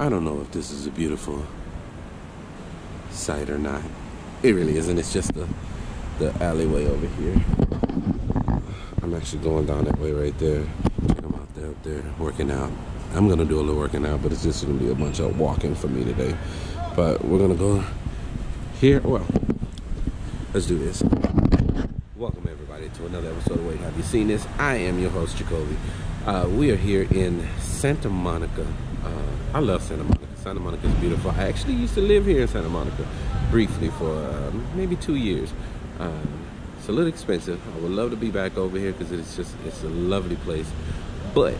I don't know if this is a beautiful sight or not. It really isn't. It's just the the alleyway over here. I'm actually going down that way right there. I'm out there up there working out. I'm gonna do a little working out, but it's just gonna be a bunch of walking for me today. But we're gonna go here. Well, let's do this. Welcome everybody to another episode of Wait Have You Seen This? I am your host Jacoby. Uh, we are here in Santa Monica. Uh, I love Santa Monica. Santa Monica is beautiful. I actually used to live here in Santa Monica briefly for uh, maybe two years. Um, it's a little expensive. I would love to be back over here because it's just it's a lovely place. But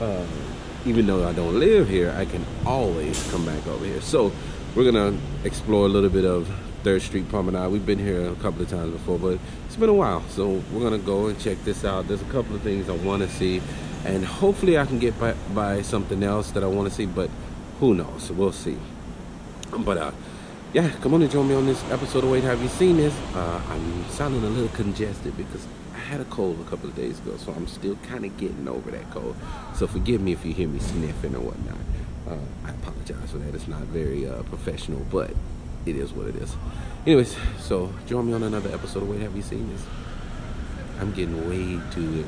uh, even though I don't live here, I can always come back over here. So we're gonna explore a little bit of Third Street Promenade. We've been here a couple of times before, but it's been a while. So we're gonna go and check this out. There's a couple of things I want to see, and hopefully I can get by, by something else that I want to see. But who knows? We'll see. But uh, yeah, come on and join me on this episode of Wait Have You Seen This? Uh, I'm sounding a little congested because I had a cold a couple of days ago, so I'm still kind of getting over that cold. So forgive me if you hear me sniffing or whatnot. Uh, I apologize for that. It's not very uh, professional, but it is what it is. Anyways, so join me on another episode of Wait Have You Seen This? I'm getting way too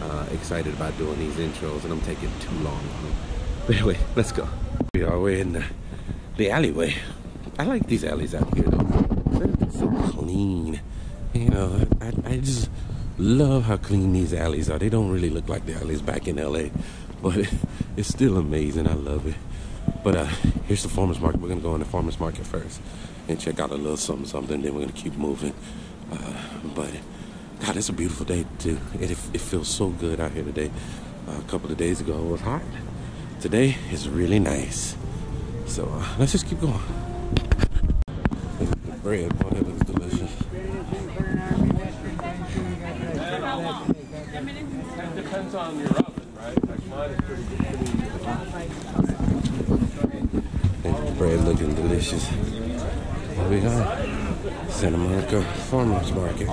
uh, excited about doing these intros, and I'm taking too long on them. But anyway, let's go. We are we're in the, the alleyway. I like these alleys out here though. They're so clean. You know, I, I just love how clean these alleys are. They don't really look like the alleys back in LA, but it's still amazing. I love it. But uh, here's the farmer's market. We're gonna go in the farmer's market first and check out a little something, something. Then we're gonna keep moving. Uh, but God, it's a beautiful day too. It, it feels so good out here today. Uh, a couple of days ago it was hot. Today is really nice. So uh, let's just keep going bread. Boy, that looks delicious. Depends on your oven, right? Like mine is pretty, pretty bread looking delicious. Here we go. Santa Monica Farmers Market.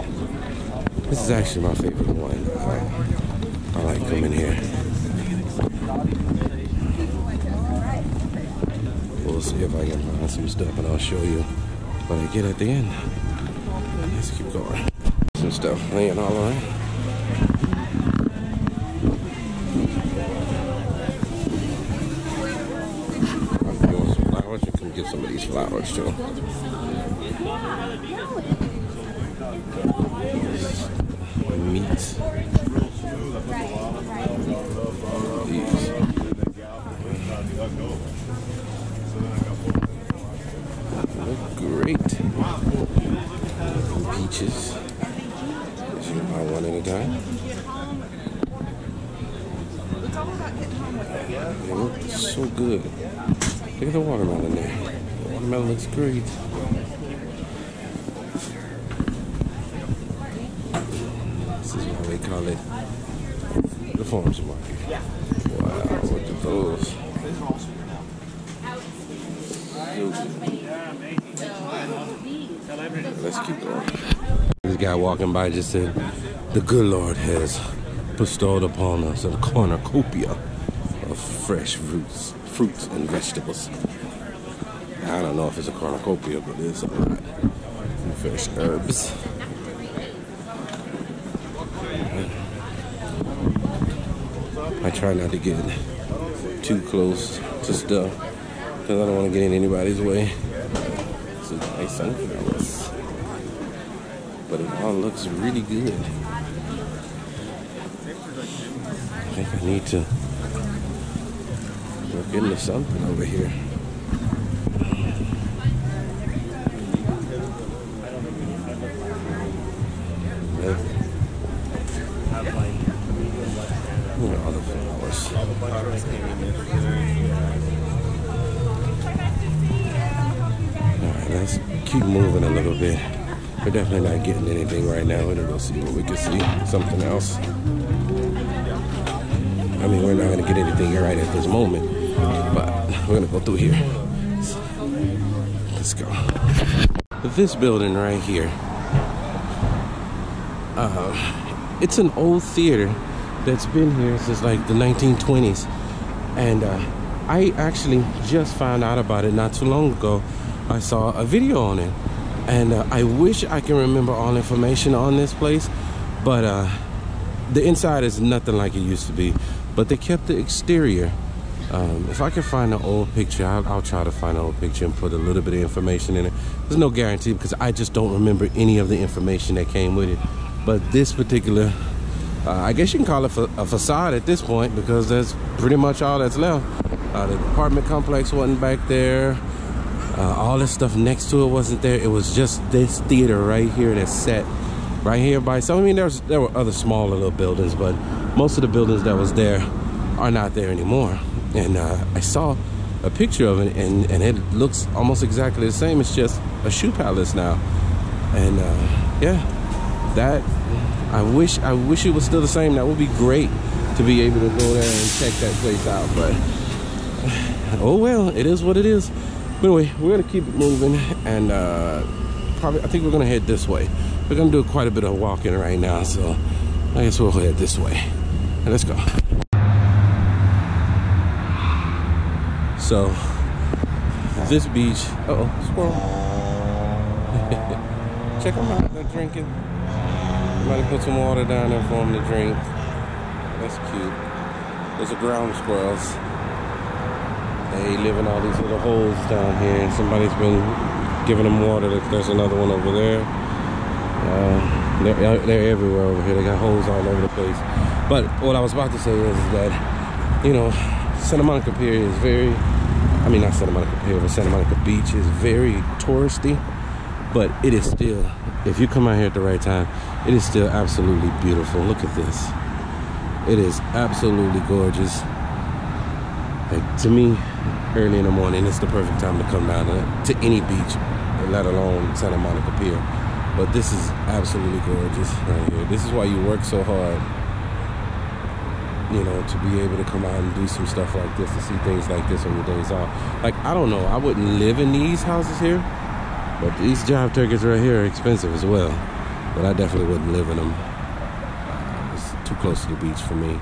This is actually my favorite one. Uh, I like coming here. We'll see if I can find some stuff and I'll show you what I get at the end. Let's keep going. Some stuff laying all around. Flowers too. Meats. Look great. Peaches. You can buy one at a time. They look so good. Look at the watermelon there. The great. This is why they call it the farmers market. Wow, look at those. Let's keep going. This guy walking by just said, The good Lord has bestowed upon us a cornucopia of fresh fruits, fruits and vegetables. I don't know if it's a cornucopia, but it's a lot. Fresh herbs. I try not to get too close to stuff because I don't want to get in anybody's way. Some nice sunflowers. But it all looks really good. I think I need to look into something over here. Keep moving a little bit. We're definitely not getting anything right now. We're gonna go see what we can see. Something else. I mean, we're not gonna get anything right at this moment, but we're gonna go through here. Let's go. This building right here, uh, it's an old theater that's been here since like the 1920s, and uh, I actually just found out about it not too long ago. I saw a video on it, and uh, I wish I can remember all information on this place, but uh, the inside is nothing like it used to be. But they kept the exterior. Um, if I can find an old picture, I'll, I'll, try to find an old picture and put a little bit of information in it. There's no guarantee because I just don't remember any of the information that came with it. But this particular, uh, I guess you can call it a facade at this point because that's pretty much all that's left. Uh, the apartment complex wasn't back there. Uh, all this stuff next to it wasn't there. It was just this theater right here that's set right here by. So I mean, there's there were other smaller little buildings, but most of the buildings that was there are not there anymore and uh, I saw a picture of it, and, and it looks almost exactly the same. It's just a shoe palace now, and uh, yeah, that I wish I wish it was still the same. That would be great to be able to go there and check that place out. But oh well, it is what it is. But anyway, we're gonna keep it moving, and uh, probably I think we're gonna head this way. We're gonna do quite a bit of walking right now, so I guess we'll head this way. let's go. So this beach, uh oh, squirrel. Check them out, they're drinking. Somebody put some water down there for them to drink. That's cute. Those are ground squirrels. They live in all these little holes down here, and somebody's been giving them water. There's another one over there. Uh, they're, they're everywhere over here. They got holes all over the place. But what I was about to say is, is that, you know, Santa Monica Pier is very I mean, not Santa Monica Pier, but Santa Monica Beach is very touristy, but it is still, if you come out here at the right time, it is still absolutely beautiful. Look at this. It is absolutely gorgeous. Like, to me, early in the morning, it's the perfect time to come down to, to any beach, let alone Santa Monica Pier. But this is absolutely gorgeous right here. This is why you work so hard you know, to be able to come out and do some stuff like this, to see things like this on your days off. Like, I don't know, I wouldn't live in these houses here, but these job turkeys right here are expensive as well. But I definitely wouldn't live in them. It's too close to the beach for me.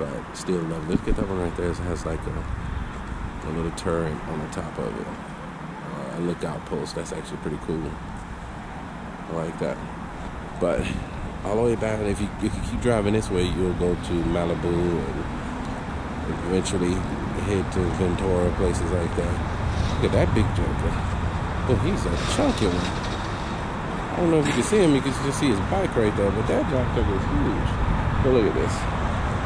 But still lovely. Look at that one right there. It has like a, a little turret on the top of it. Uh, a lookout post. That's actually pretty cool. I like that. But all the way back. If you if you keep driving this way, you'll go to Malibu and eventually head to Ventura, places like that. Look at that big joker. Oh, he's a chunky one. I don't know if you can see him. You can just see his bike right there, but that joker is huge. But look at this.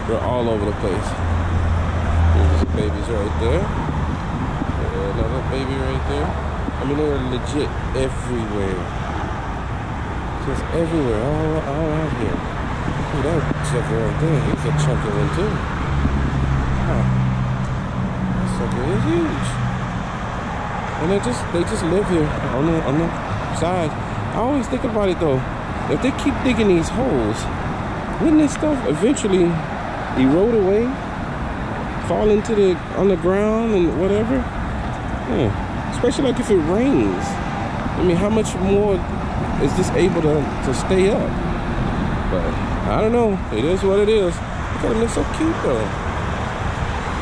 They're all over the place. There's babies right there. Another baby right there. I mean, they're legit everywhere just everywhere, all, all out here. At that sucker right there. He's a chunky one too. Wow. That sucker is huge. And they just they just live here on the on the side. I always think about it though. If they keep digging these holes, wouldn't this stuff eventually erode away? Fall into the on the ground and whatever? Yeah. Especially like if it rains. I mean, how much more is this able to, to stay up. But I don't know. It is what it is. Look at them, they're so cute though.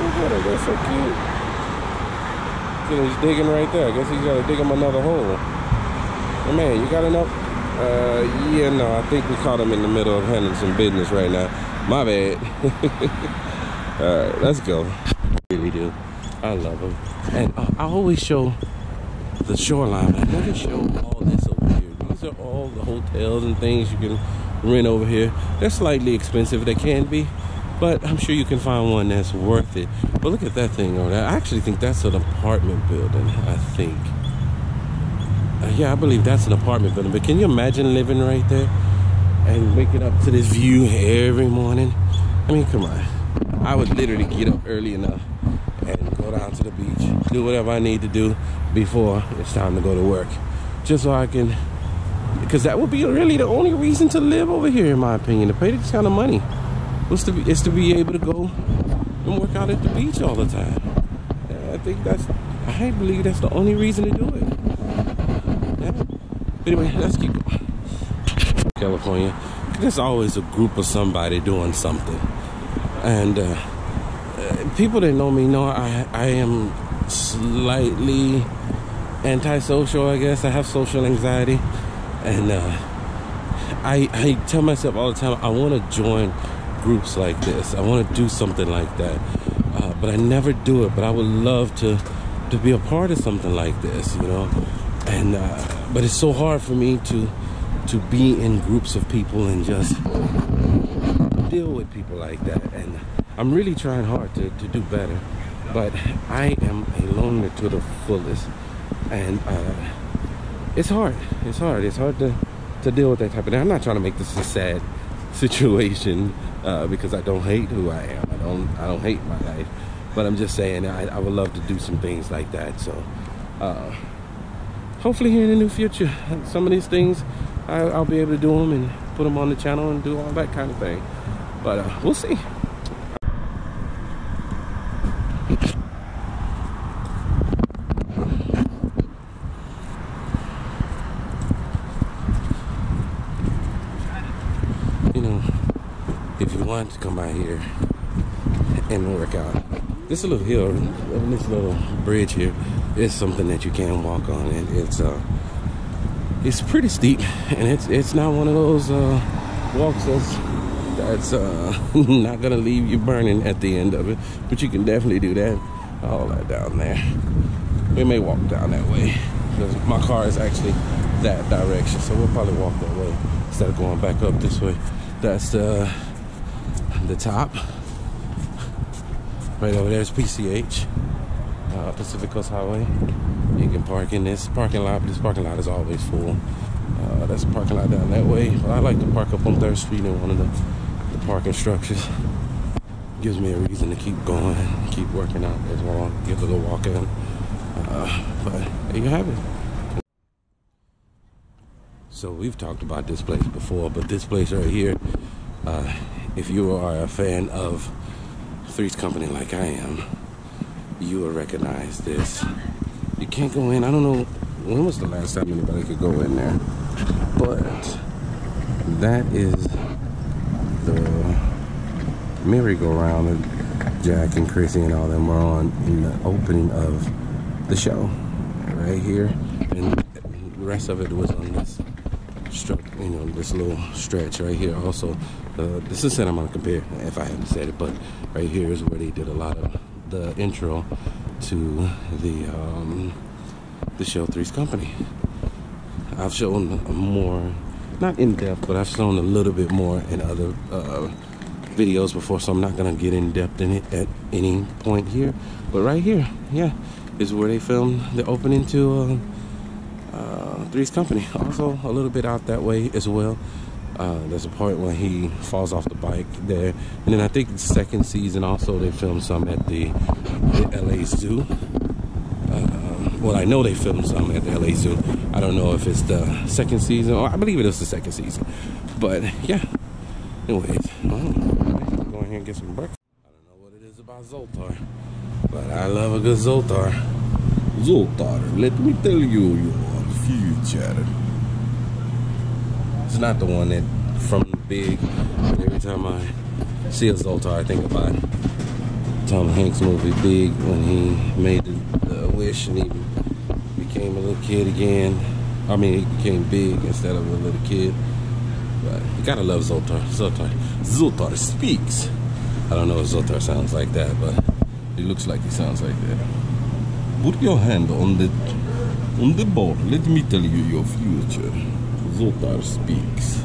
Look at them, they're so cute. So he's digging right there. I guess he's gotta dig him another hole. Man, you got enough? Uh, yeah, no, I think we caught him in the middle of handling some business right now. My bad. All right, let's go. I really do. I love them. And uh, I always show the shoreline. I never show all this over here. these are all the hotels and things you can rent over here. They're slightly expensive, they can be, but I'm sure you can find one that's worth it. But look at that thing over there. I actually think that's an apartment building, I think. Uh, yeah, I believe that's an apartment building. But can you imagine living right there and waking up to this view every morning? I mean, come on. I would literally get up early enough and go down to the beach, do whatever I need to do before it's time to go to work, just so I can because that would be really the only reason to live over here, in my opinion, to pay this kind of money. Was to be, is to be able to go and work out at the beach all the time. I think that's, I believe that's the only reason to do it. Yeah. Anyway, let's keep going. California, there's always a group of somebody doing something. And uh, people that know me know I I am slightly antisocial. I guess I have social anxiety, and uh, I I tell myself all the time I want to join groups like this. I want to do something like that, uh, but I never do it. But I would love to to be a part of something like this, you know. And uh, but it's so hard for me to to be in groups of people and just deal with people like that. And I'm really trying hard to, to do better. But I am a loner to the fullest. And uh, it's hard. It's hard. It's hard to, to deal with that type of thing. I'm not trying to make this a sad situation uh, because I don't hate who I am. I don't I don't hate my life. But I'm just saying I, I would love to do some things like that. So uh, hopefully here in the near future, some of these things I, will be able to do them and put them on the channel and do all that kind of thing. But uh, we'll see. You know, if you want to come out here and work out, this little hill, this little bridge here is something that you can walk on, and it's uh, it's pretty steep, and it's it's not one of those uh, walks that's that's uh, not gonna leave you burning at the end of it. But you can definitely do that. All that down there. We may walk down that way because my car is actually that direction, so we'll probably walk that way instead of going back up this way. That's the the top. Right over there is PCH, uh, Pacific Coast Highway. You can park in this parking lot. This parking lot is always full. Uh, that's a parking lot down that way. I like to park up on Third Street in one of the, the parking structures. Gives me a reason to keep going, keep working out as well, get a little walk in. Uh, but there you have it. So we've talked about this place before, but this place right here, uh, if you are a fan of Three's Company like I am, you will recognize this. You can't go in. I don't know when was the last time anybody could go in there, but that is the merry-go-round that Jack and Chrissy and all them were on in the opening of the show, right here, and the rest of it was on this struck, you know, this little stretch right here. Also, uh, this is Santa Monica Pier, if I haven't said it, but right here is where they did a lot of the intro to the um, the show Three's Company. I've shown more, not in depth, but I've shown a little bit more in other uh, videos before, so I'm not gonna get in depth in it at any point here. But right here, yeah, is where they filmed the opening to uh, uh, Three's Company. Also, a little bit out that way as well. Uh, there's a point when he falls off the bike there, and then I think the second season also they filmed some at the, the LA Zoo. Uh, well, I know they filmed some at the LA Zoo. I don't know if it's the second season, or I believe it is the second season. But yeah, anyways, well, go in here and get some breakfast. I don't know what it is about Zoltar, but I love a good Zoltar. Zoltar, let me tell you your future. It's not the one that from Big. Every time I see a Zoltar, I think about Tom Hanks movie Big when he made the, the wish and he became a little kid again. I mean, he became big instead of a little kid. But you gotta love Zoltar. Zoltar. Zoltar speaks. I don't know if Zoltar sounds like that, but he looks like he sounds like that. Put your hand on the on the board. Let me tell you your future. Zoltar speaks.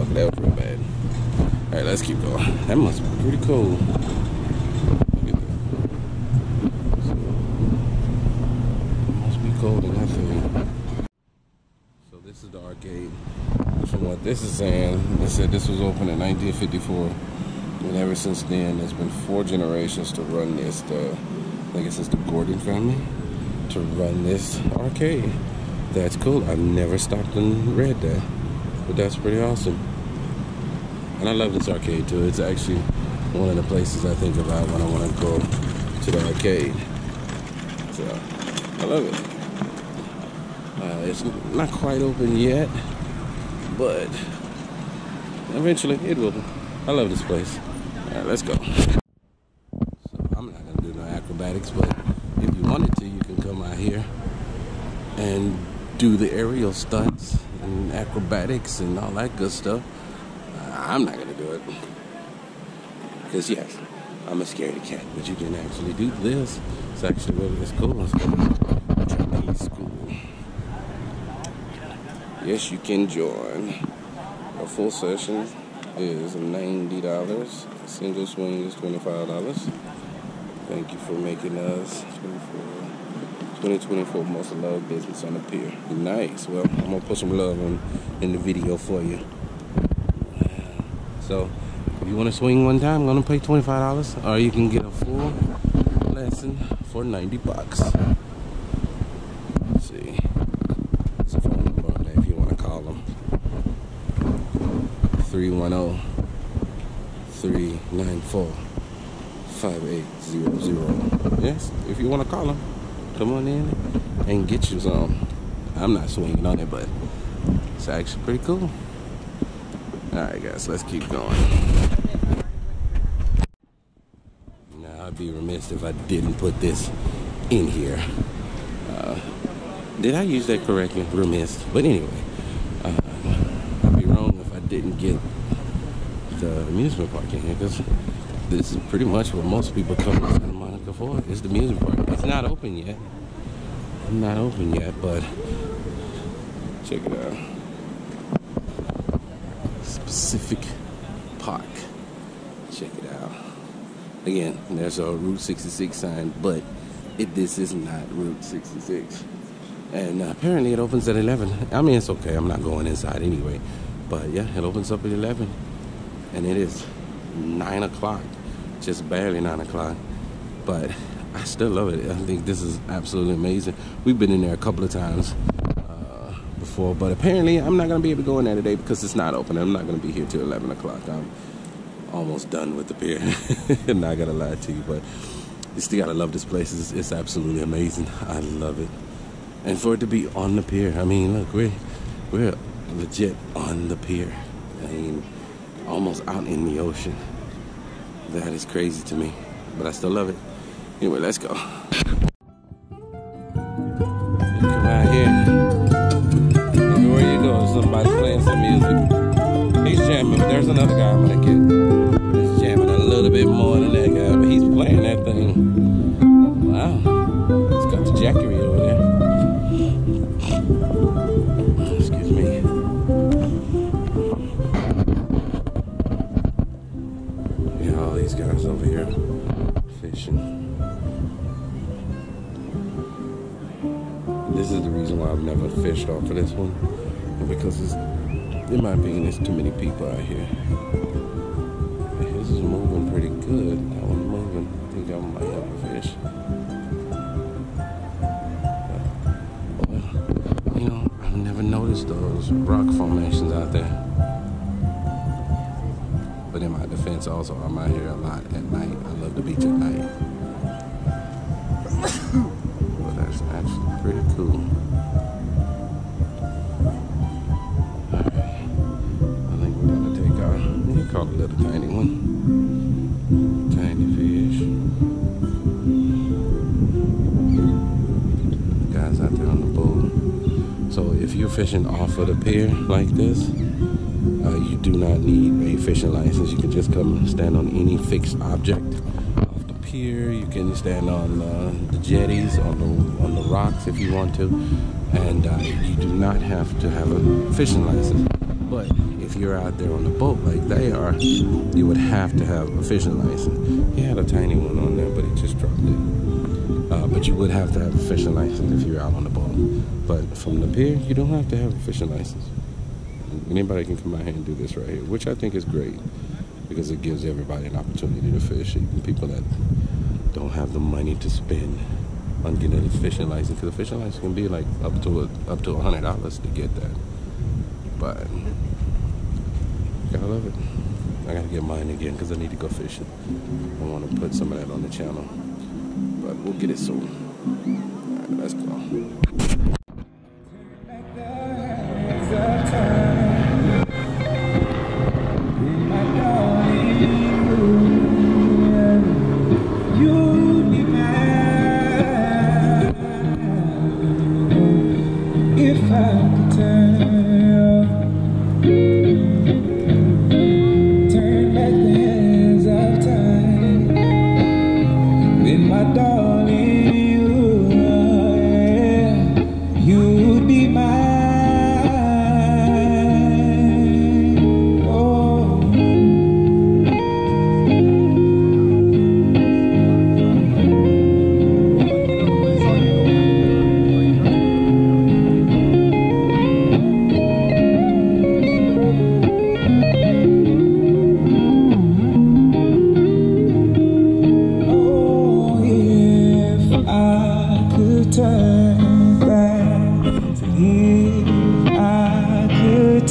Okay, that was real bad. Alright, let's keep going. That must be pretty that. So, must be cold in that thing. So this is the arcade. From what this is saying, they said this was opened in 1954. And ever since then, there's been four generations to run this. The, I guess it's the Gordon family to run this arcade that's cool. I've never stopped and read that, but that's pretty awesome. And I love this arcade too. It's actually one of the places I think about when I want to go to the arcade. So I love it. Uh, it's not quite open yet, but eventually it will. I love this place. All right, let's go. So I'm bucks. But if you wanted to, you can come out here and do the aerial stunts and acrobatics and all that good stuff. I'm not gonna do it because yes, I'm a scaredy cat. But you can actually do this. It's actually really it's cool. It's trapeze school. Yes, you can join. A full session is ninety dollars. Single swing is twenty five dollars. Thank you for making us 2024 most Love business on the pier. Nice. Well, I'm gonna put some love in in the video for you. So, if you want to swing one time, I'm gonna pay twenty five dollars, or you can get a full lesson for ninety bucks. Let's see. A phone number if you want to call them. 310 394 5800. Yes, if you want to call them, come on in and get you some. I'm not swinging on it, but it's actually pretty cool. All right, guys, let's keep going. Now, I'd be remiss if I didn't put this in here. Uh, did I use that correctly? Remiss. But anyway, uh, I'd be wrong if I didn't get the amusement park in here because this is pretty much what most people come Santa for. Is the music park. It's not open yet. Not open yet, but check it out. Pacific Park. Check it out. Again, there's a Route 66 sign, but it, this is not Route 66. And uh, apparently it opens at 11. I mean, it's okay. I'm not going inside anyway. But yeah, it opens up at 11. And it is 9 o'clock. Just barely 9 o'clock. But I still love it. I think this is absolutely amazing. We've been in there a couple of times uh, before, but apparently I'm not gonna be able to go in there today because it's not open. I'm not gonna be here till 11 o'clock. I'm almost done with the pier. I'm not gonna lie to you, but you still gotta love this place. It's, it's, absolutely amazing. I love it, and for it to be on the pier. I mean, look, we're we're legit on the pier. I mean, almost out in the ocean. That is crazy to me, but I still love it. Anyway, let's go. Come out here somebody playing some music. He's jamming, but there's another guy I'm gonna get. He's jamming a little bit more than that why I've never fished off of this one because it's, in my opinion, there's too many people out here. This is moving pretty good. That one's moving. I think I might have a fish. you know, I've never noticed those rock formations out there. But in my defense, also, I'm out here a lot at night. I love the beach at night. Little tiny one. Tiny fish. Guys out there on the boat. So if you're fishing off of the pier like this, uh, you do not need a fishing license. You can just come and stand on any fixed object off the pier. You can stand on uh, the jetties, on the on the rocks if you want to, and uh, you do not have to have a fishing license. But if you're out there on the boat like they are, you would have to have a fishing license. He had a tiny one on there, but he just dropped it. Uh, but you would have to have a fishing license if you're out on the boat. But from the pier, you don't have to have a fishing license. Anybody can come out here and do this right here, which I think is great because it gives everybody an opportunity to fish, even people that don't have the money to spend on getting a fishing license. Because a fishing license can be like up to a, up to a hundred dollars to get that. But I love it. I gotta get mine again because I need to go fishing. I want to put some of that on the channel. But we'll get it soon. Alright, let's go.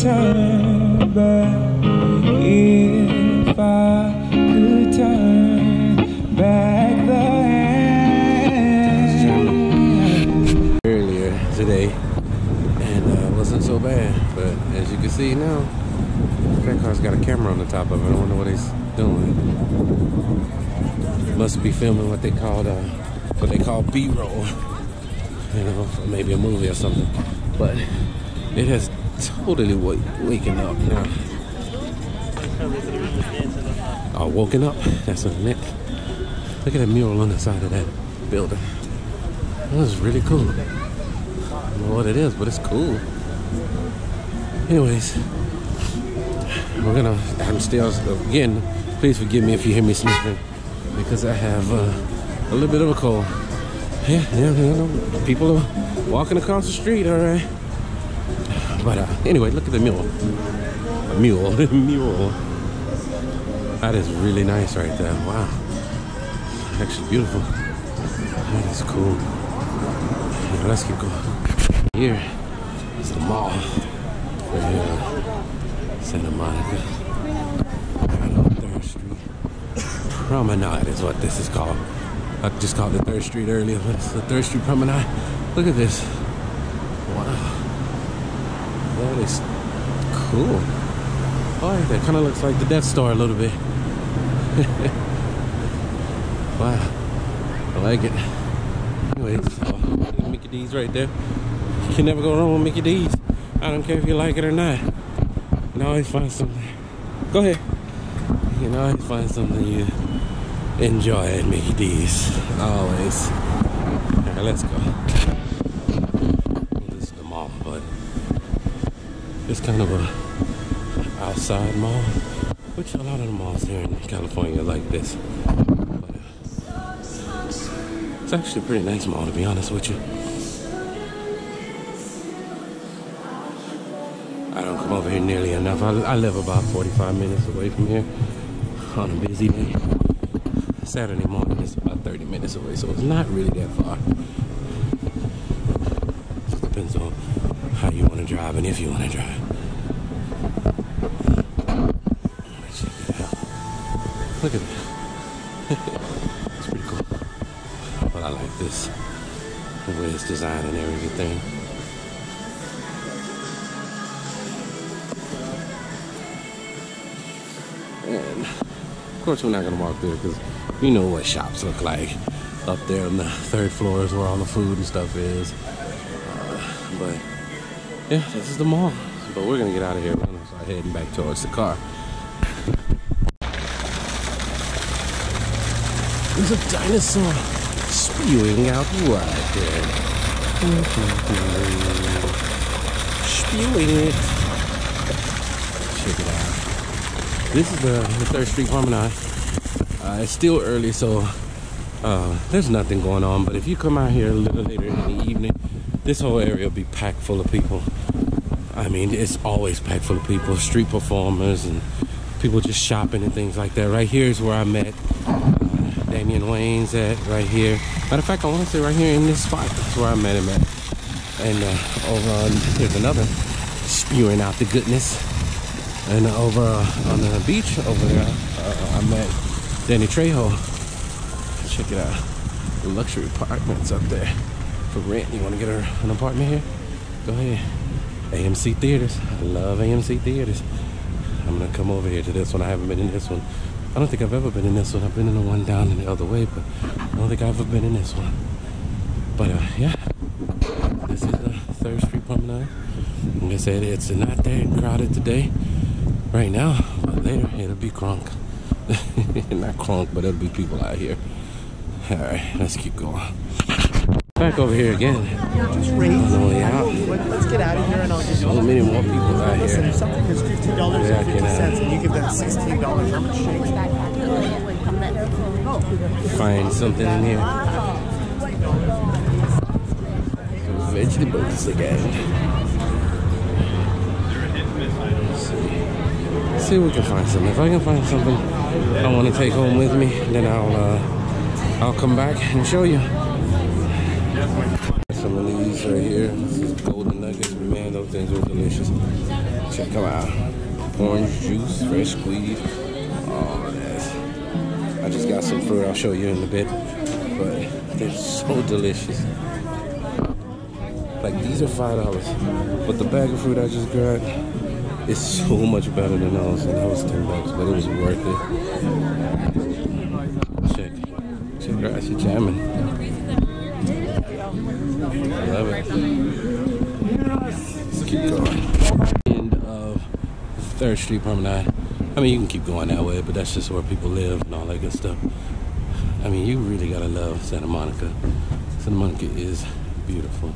Turn back, if I could turn back the hand. earlier today, and uh, wasn't so bad. But as you can see now, that car's got a camera on the top of it. I wonder what he's doing. Must be filming what they call uh, what they call B-roll, you know, maybe a movie or something. But it has totally wa- waking up now. Oh, woken up. That's what I. Look at that mural on the side of that building. That was really cool. I don't know what it is, but it's cool. Anyways, we're gonna. I'm still again. Please forgive me if you hear me sniffing because I have uh, a little bit of a cold. Yeah, yeah, know, people are walking across the street. All right. But uh, anyway, look at the mule. A mule, mule. That is really nice right there. Wow. Actually beautiful. That is cool. Yeah, let's keep going. Here is the mall. Right here, Santa Monica. Right on Third Street. Promenade is what this is called. I just called it Third Street earlier, but it's the Third Street Promenade. Look at this. Is cool. Oh, that kind of looks like the Death Star a little bit. wow. I like it. Anyways, oh, Mickey D's right there. You can never go wrong with Mickey D's. I don't care if you like it or not. You can always find something. Go ahead. You can always find something you enjoy at Mickey D's. Always. Let's go. This is the mall, but it's kind of a outside mall, which a lot of the malls here in California are like this. But, it's actually a pretty nice mall, to be honest with you. I don't come over here nearly enough. I, I live about 45 minutes away from here on a busy day. Saturday morning is about 30 minutes away, so it's not really that far. Just depends on how you want to drive and if you want to drive. Look at that. it's pretty cool. But I like this. The way it's designed and everything. And of course, we're not gonna walk there because you know what shops look like up there on the third floor is where all the food and stuff is. Uh, but yeah, this is the mall. But we're gonna get out of here. We're gonna start heading back towards the car. There's a dinosaur spewing out right there. Spewing it. Check it out. This is the, the Third Street Promenade. Uh, it's still early, so uh, there's nothing going on. But if you come out here a little later in the evening, this whole area will be packed full of people. I mean, it's always packed full of people, street performers and people just shopping and things like that. Right here is where I met uh, Damon Wayans at, right here. Matter of fact, I want to say right here in this spot. That's where I met him at. And uh, over on, here's another spewing out the goodness. And over uh, on the beach over there, uh, I met Danny Trejo. Check it out. The luxury apartments up there for rent. You want to get a, an apartment here? Go ahead. AMC Theaters. I love AMC Theaters. I'm gonna come over here to this one. I haven't been in this one. I don't think I've ever been in this one. I've been in the one down in the other way, but I don't think I've ever been in this one. But uh, yeah, this is the Third Street Promenade. Like I said, it's not that crowded today, right now, but later it'll be crunk. not crunk, but it'll be people out here. All right, let's keep going. Back over here again. On the way out. Let's get out of here and I'll just. So many more people out Listen, here. if something is fifteen dollars and fifty uh, and you give them sixteen dollars, how much shake? Find something in here. Vegetables again. Let's see. See if we can find something. If I can find something I want to take home with me, then I'll uh, I'll come back and show you. Right here. This is golden nuggets. Man, those things are delicious. Check them out. Orange juice, fresh squeezed. Oh, that's. I just got some fruit. I'll show you in a bit. But they're so delicious. Like these are five dollars, but the bag of fruit I just grabbed is so much better than those. And that was ten bucks, but it was worth it. Check, check out. She jamming. Love it. Let's keep going. End of Third Street Promenade. I mean, you can keep going that way, but that's just where people live and all that good stuff. I mean, you really gotta love Santa Monica. Santa Monica is beautiful.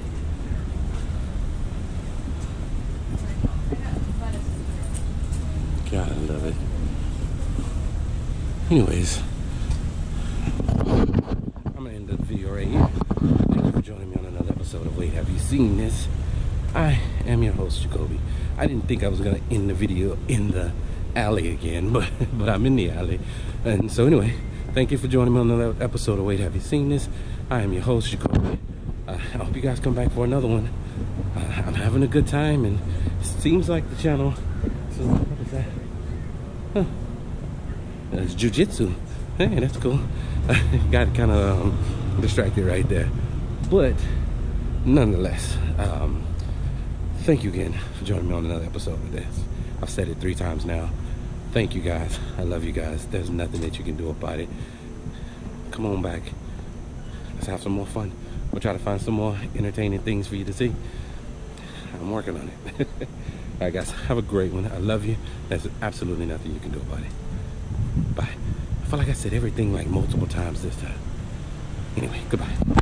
God, I love it. Anyways, I'm gonna end the video right here. Thank you for joining me on another episode of Wait Have You Seen This? I am your host, Jacoby. I didn't think I was gonna end the video in the alley again, but but I'm in the alley. And so anyway, thank you for joining me on another episode of Wait Have You Seen This? I am your host, Jacoby. Uh, I hope you guys come back for another one. Uh, I'm having a good time, and it seems like the channel. So what is that? Huh. It's jujitsu. Hey, that's cool. Got kind of um, distracted right there, but nonetheless, um, thank you again for joining me on another episode of this. I've said it three times now. Thank you guys. I love you guys. There's nothing that you can do about it. Come on back. Let's have some more fun. We'll try to find some more entertaining things for you to see. I'm working on it. All right, guys. Have a great one. I love you. There's absolutely nothing you can do about it. Bye. I feel like I said everything like multiple times this time. Anyway, goodbye.